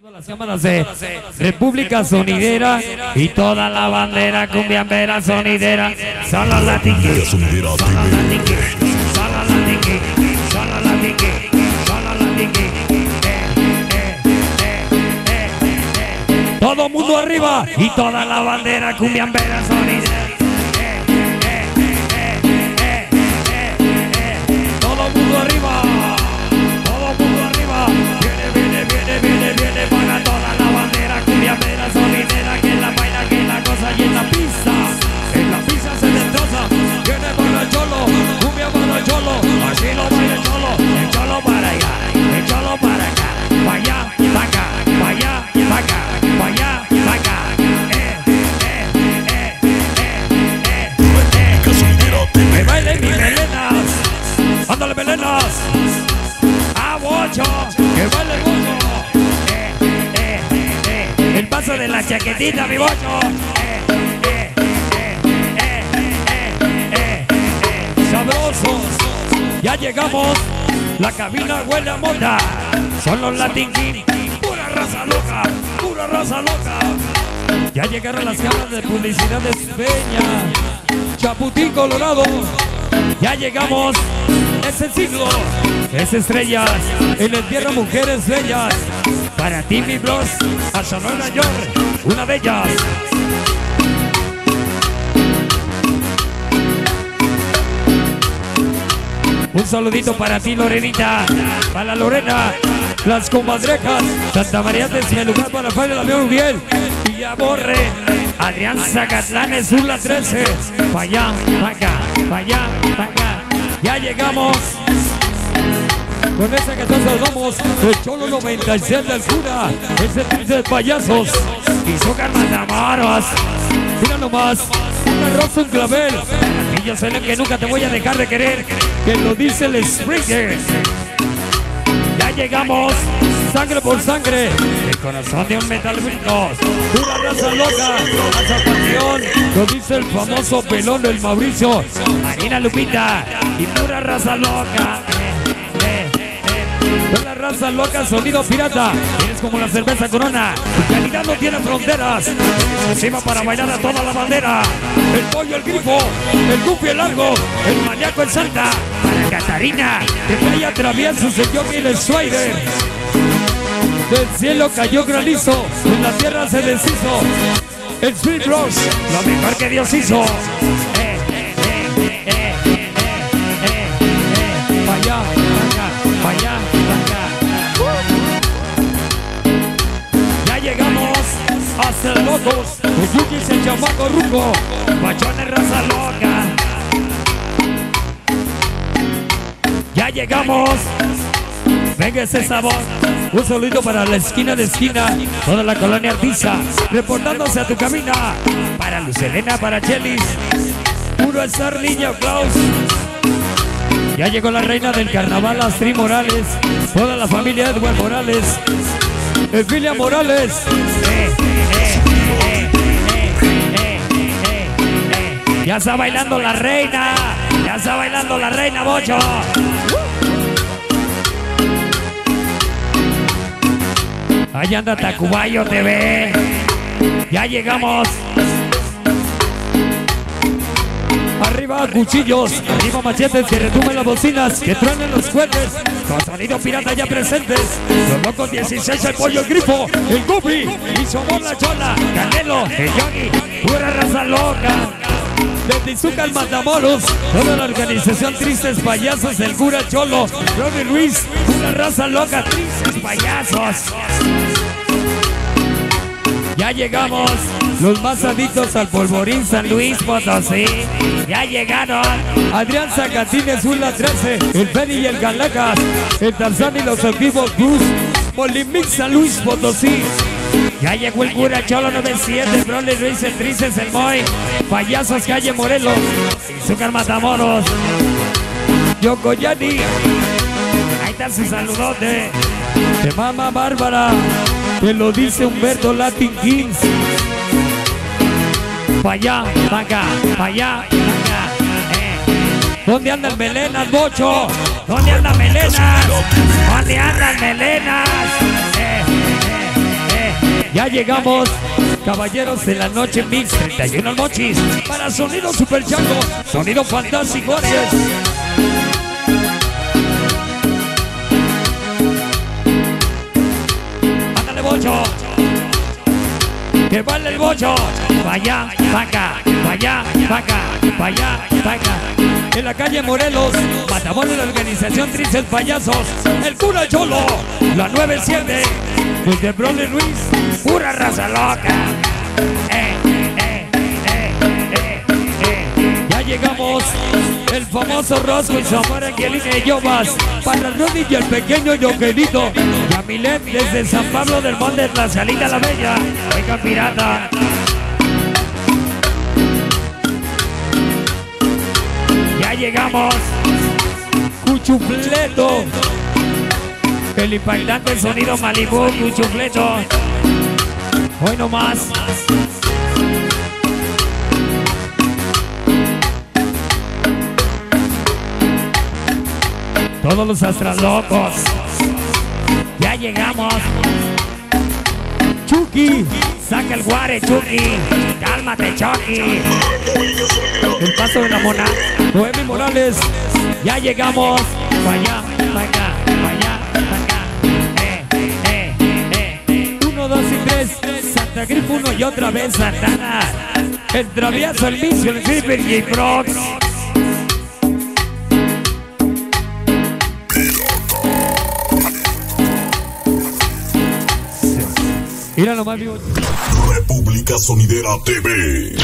Las cámaras de República Sonidera y toda la bandera cumbiambera sonidera. Solo la tiqui, solo la solo la tiqui, solo la tiqui, solo la tiqui. Todo mundo arriba y toda la bandera cumbiambera sonidera. De la chaquetita, mi bocho. Sabrosos, ya llegamos. La cabina huele a mota. Son los Latin pura raza loca, pura raza loca. Ya llegaron las cámaras de publicidad de Peña, Chaputín Colorado. Ya llegamos, es el siglo, es estrellas, en el tierra mujeres bellas. Para ti, mi bros, a Sonora York, una de ellas. Un saludito para ti, Lorenita, para la Lorena, las comadrejas, Santa María de Cimelugar para Fabio Damián Uriel, Villaborre, Adrián Zacatlán, Zula 13, pa' allá, pa' acá, pa' allá, pa' acá. Ya llegamos. Con esa que todos saludamos, el Cholo 96 del cura, ese triste de payasos, y su Matamoros. Mira nomás, una rosa, un clavel. Y yo sé que nunca te voy a dejar de querer, que lo dice el Springer. Ya llegamos, sangre por sangre, corazón de un metal brincos, pura raza loca, raza pasión, lo dice el famoso pelón del Mauricio, Marina Lupita, y pura raza loca. Eh. Pura raza loca, sonido pirata, eres como la cerveza corona, tu calidad no tiene fronteras, encima para bailar a toda la bandera, el pollo, el grifo, el guppy, el largo, el maníaco, el santa, para Catarina, de playa travieso se dio bien el. Del cielo cayó granizo, en la tierra se deshizo. El Sweet Rose, lo mejor que Dios hizo. Eh, eh, eh, acá. Ya llegamos a ser locos. Yuki es el chamaco ruco. Pachones raza loca. Ya llegamos. Venga ese sabor. Un saludito para la esquina de esquina, toda la colonia Artiza, reportándose a tu cabina. Para Lucelena, para Chelis, puro estar niño Klaus. Ya llegó la reina del carnaval, Astrid Morales, toda la familia Edward Morales, Efilia Morales. Ya está bailando la reina, ya está bailando la reina, Bocho. Ahí anda Tacubayo TV. Ya llegamos. Arriba cuchillos, arriba machetes que retumen las bocinas, que truenen los fuertes, con sonido pirata ya presentes. Los locos 16, el pollo, el grifo, el guppy, y su la chola, Canelo, el Yogi, pura raza loca. Desde Izuca al Matamoros, toda la organización Tristes Payasos, el cura Cholo, Ronnie Luis, una raza loca, Tristes Payasos. Ya llegamos, los más adictos al polvorín San Luis Potosí. Ya llegaron Adrián Zacatines, Zula 13, el Feni y el Galacas, el Tarzán y los activos Cruz, Polimix San Luis Potosí. Ya llegó el cura Cholo 97, el Broly Luis, el Trices, el Moy, Payasos Calle Morelos, Zúcar Matamoros, Yocoyani. Ahí está su saludote. De Mama Bárbara, te lo dice Humberto Latin Kings. Pa' allá, pa' acá, allá, acá. Eh. ¿Dónde andan melenas, bocho? ¿Dónde andan melenas? ¿Dónde andan melenas? Eh, eh, Ya llegamos, caballeros de la noche mix 31 mochis para sonido super chango, sonido fantástico. Que vale el bocho, vaya, vaca, vaya, vaca, vaya, vaca. En la calle Morelos, Matamoros la organización Tristes Payasos, el cura Cholo, la 97, desde Broly Luis, pura raza loca. Eh, eh, eh, eh, eh. Ya llegamos, el famoso Rosco y su amor Angelina y Yobas, para Rudy y el pequeño Yoquelito, Yamilet desde San Pablo del Monte, la salida la bella, venga pirata. Ya llegamos. Cuchufleto. El impactante sonido Malibu, Cuchufleto. Hoy no más. Todos los astralocos. Ya llegamos. Chucky, saca el guare, Chucky. Cálmate, Chucky. El paso de la mona. Noemi Morales. Ya llegamos. Vaya, vaya, vaya, vaya. Eh, eh, eh. Uno, dos y tres. Santa Grifo uno y otra vez Santana. El travieso, el vicio, el Gripper y el Prox. Mira nomás, vivo. República Sonidera TV.